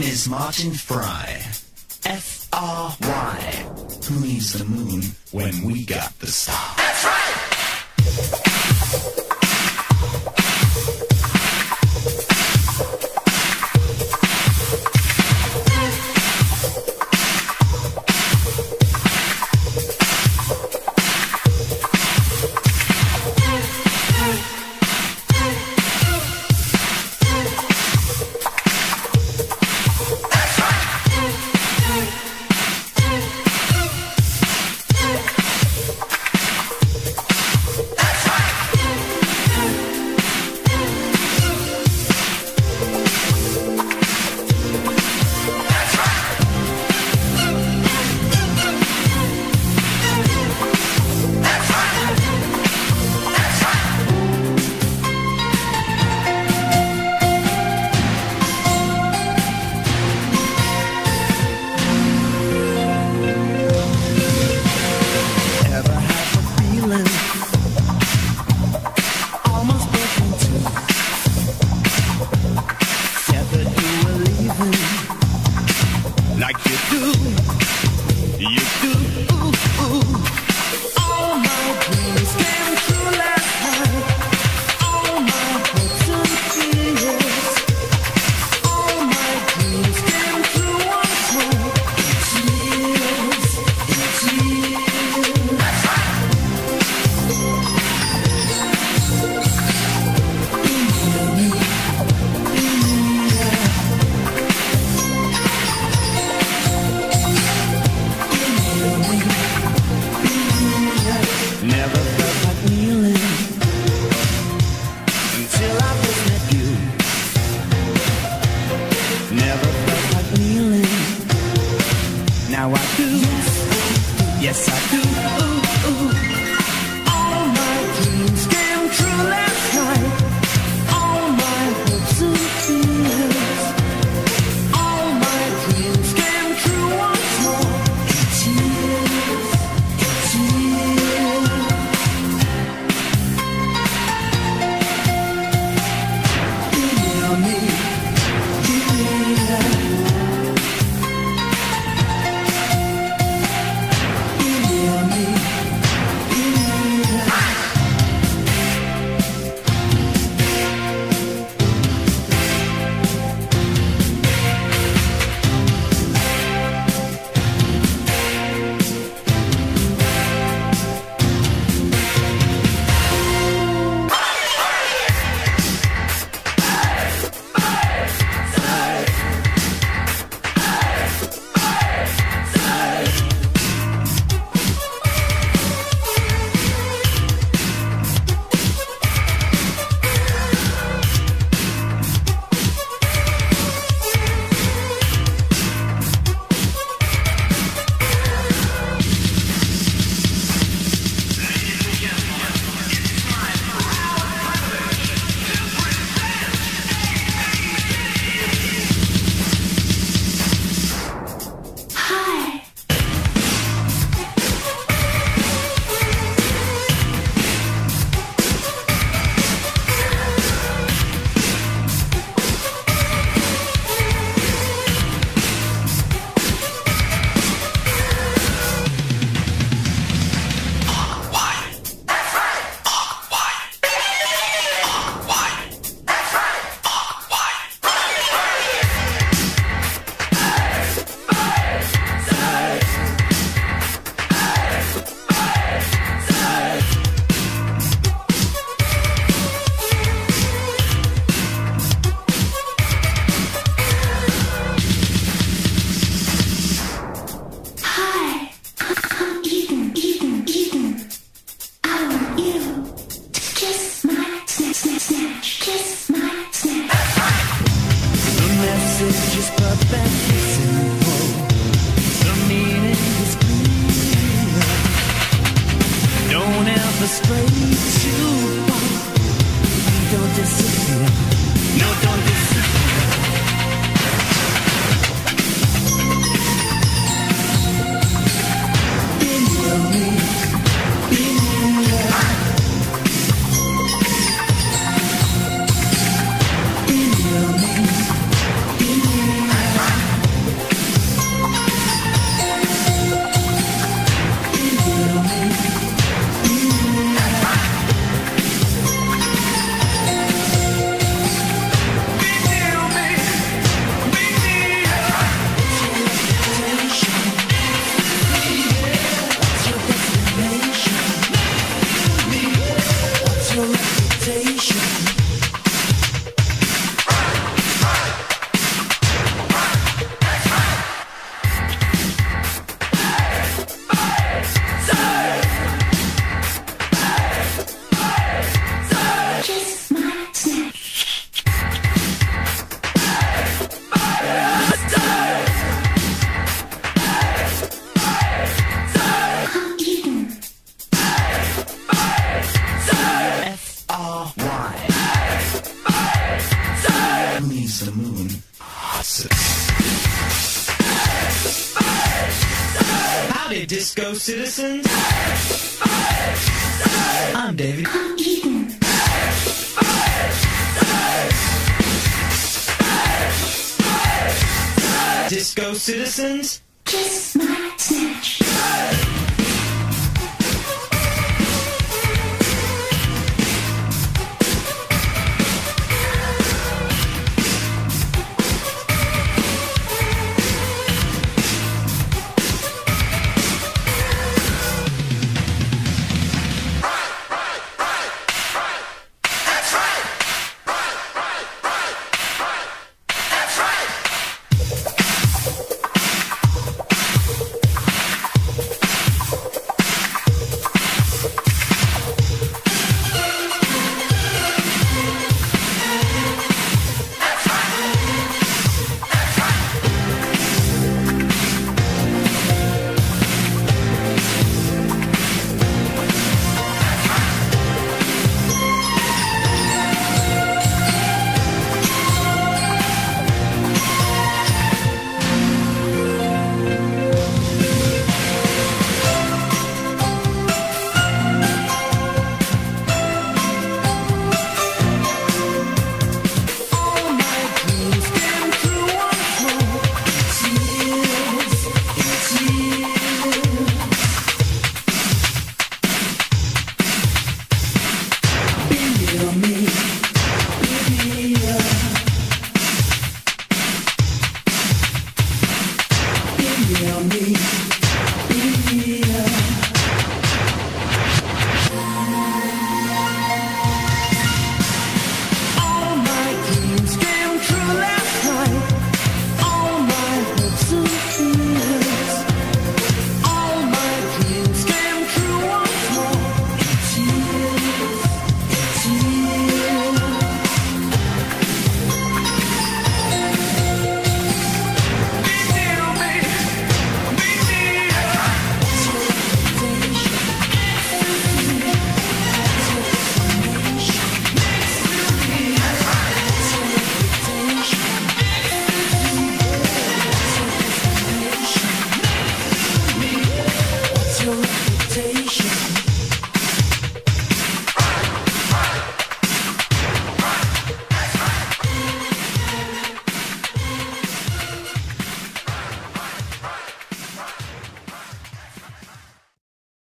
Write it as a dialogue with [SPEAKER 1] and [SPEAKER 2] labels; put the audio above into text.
[SPEAKER 1] name is Martin Fry. F R Y. Who needs the moon when we got the star? That's right!
[SPEAKER 2] follow me.
[SPEAKER 3] Needs the moon?
[SPEAKER 1] Howdy, disco citizens. I'm David.
[SPEAKER 4] I'm Eden.
[SPEAKER 1] Disco citizens.
[SPEAKER 4] Kiss my snatch.